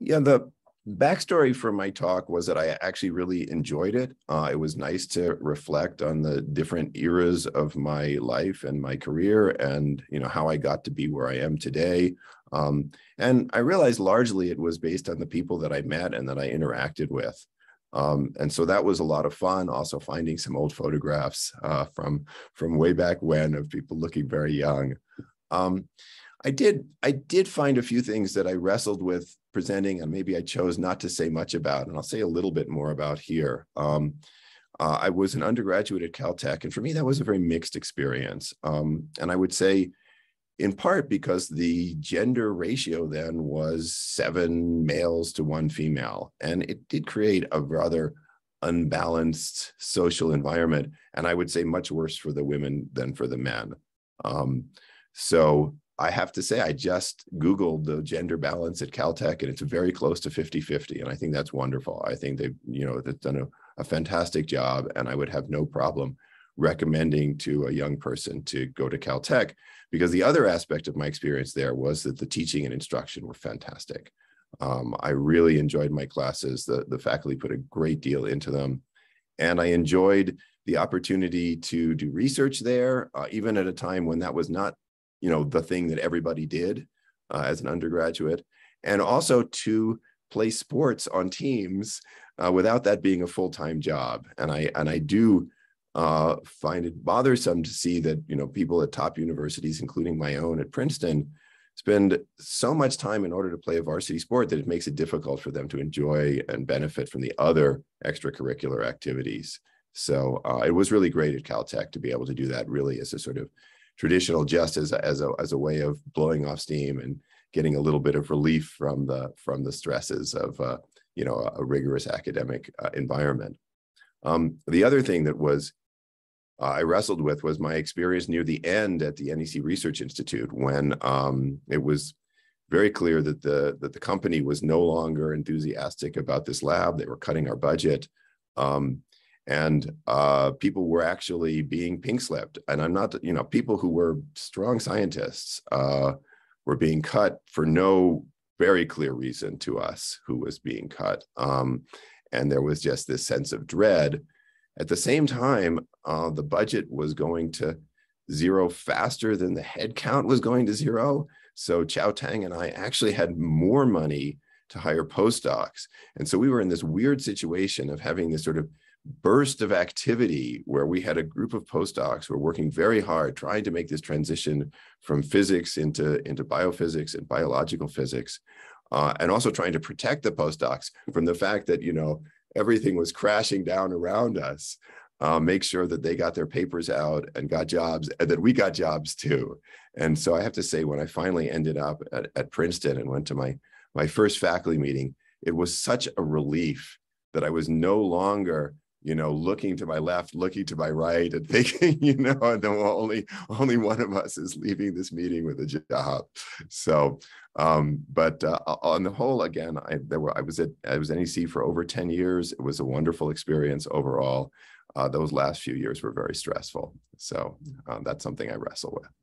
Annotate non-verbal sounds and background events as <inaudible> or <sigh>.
Yeah, the backstory for my talk was that I actually really enjoyed it. Uh, it was nice to reflect on the different eras of my life and my career, and you know how I got to be where I am today. Um, and I realized largely it was based on the people that I met and that I interacted with. Um, and so that was a lot of fun. Also finding some old photographs uh, from from way back when of people looking very young. Um, I did I did find a few things that I wrestled with presenting, and maybe I chose not to say much about, and I'll say a little bit more about here. Um, uh, I was an undergraduate at Caltech, and for me that was a very mixed experience. Um, and I would say, in part because the gender ratio then was seven males to one female, and it did create a rather unbalanced social environment, and I would say much worse for the women than for the men. Um, so I have to say, I just Googled the gender balance at Caltech and it's very close to 50 50. And I think that's wonderful. I think they've, you know, they've done a, a fantastic job. And I would have no problem recommending to a young person to go to Caltech because the other aspect of my experience there was that the teaching and instruction were fantastic. Um, I really enjoyed my classes. The, the faculty put a great deal into them. And I enjoyed the opportunity to do research there, uh, even at a time when that was not you know the thing that everybody did uh, as an undergraduate and also to play sports on teams uh, without that being a full-time job. And i and i do uh, find it bothersome to see that you know people at top universities including my own at princeton spend so much time in order to play a varsity sport that it makes it difficult for them to enjoy and benefit from the other extracurricular activities. So uh, it was really great at caltech to be able to do that really as a sort of traditional just as a, as a as a way of blowing off steam and getting a little bit of relief from the from the stresses of uh, you know a, rigorous academic uh, environment. Um, the other thing that was uh, I wrestled with was my experience near the end at the NEC Research Institute when um, it was very clear that the that the company was no longer enthusiastic about this lab. They were cutting our budget. Um, and uh, people were actually being pink slipped. And I'm not, you know, people who were strong scientists uh, were being cut for no very clear reason to us who was being cut. Um, and there was just this sense of dread. At the same time, uh, the budget was going to zero faster than the head count was going to zero. So Chao Tang and I actually had more money to hire postdocs. And so we were in this weird situation of having this sort of burst of activity where we had a group of postdocs who were working very hard trying to make this transition from physics into, into biophysics and biological physics, uh, and also trying to protect the postdocs from the fact that, you know, everything was crashing down around us. Uh, make sure that they got their papers out and got jobs and that we got jobs too. And so I have to say, when I finally ended up at, at Princeton and went to my, my first faculty meeting, it was such a relief that I was no longer you know, looking to my left, looking to my right, and <laughs> thinking, you know, and then only only one of us is leaving this meeting with a job. So, um, but uh, on the whole, again, I there were I was at I was NEC for over ten years. It was a wonderful experience overall. Uh, those last few years were very stressful. So uh, that's something I wrestle with.